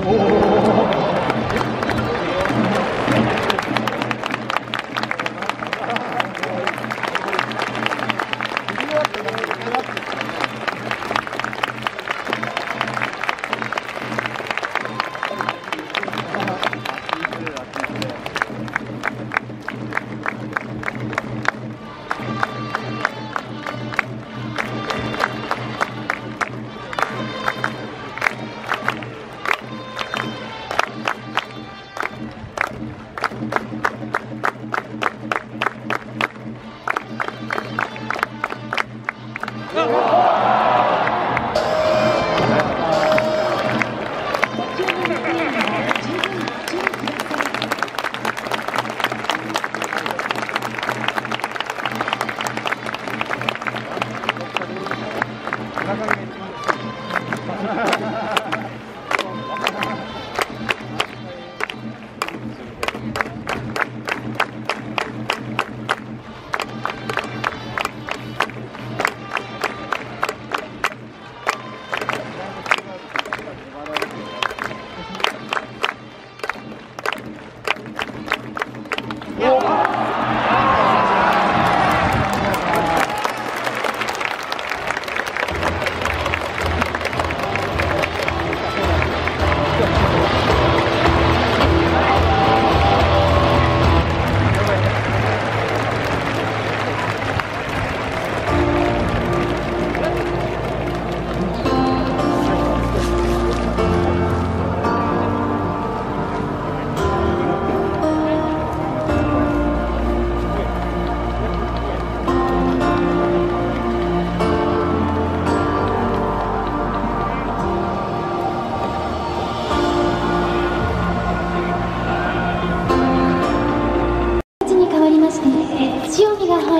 に Thank you.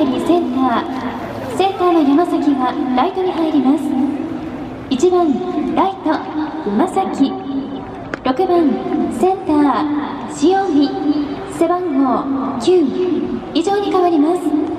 にセンターセンターの山崎がライトに入ります。1番ライト馬崎。6番センター塩見。背番号9以上に変わります。